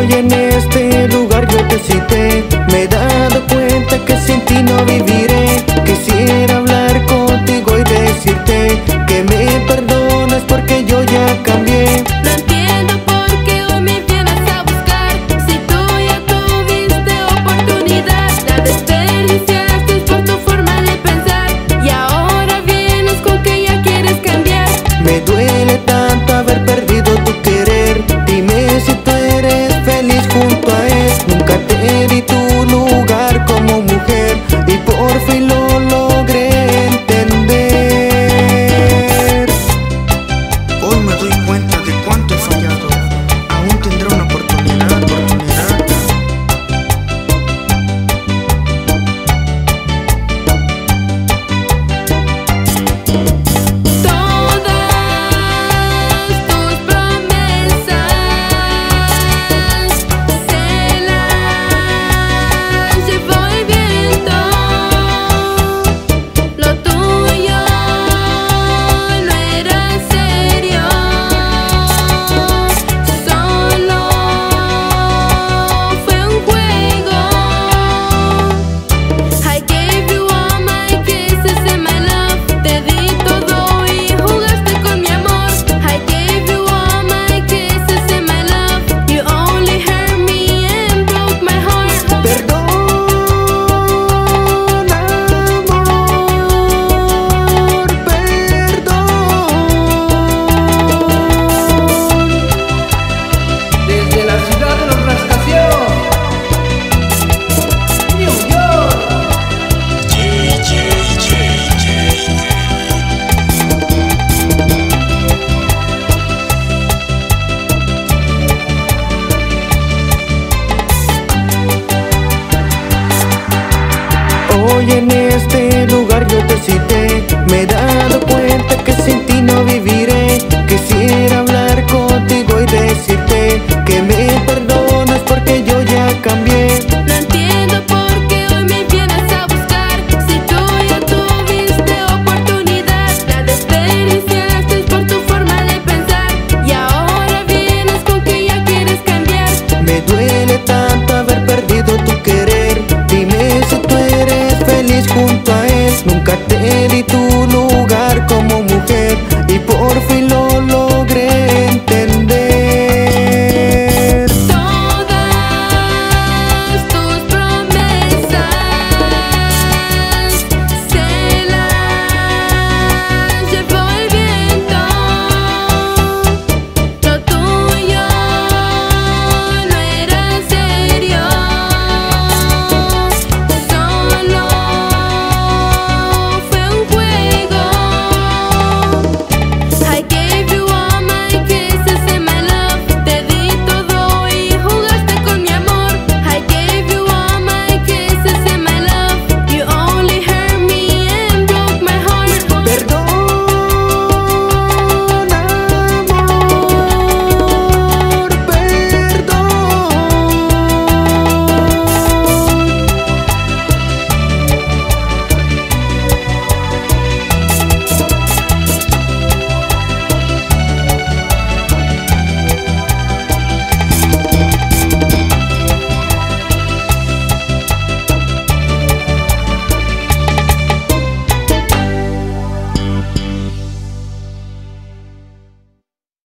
hoy en este lugar yo te cité. Me he dado cuenta que sin ti no viviré. junto hoy en este punto es nunca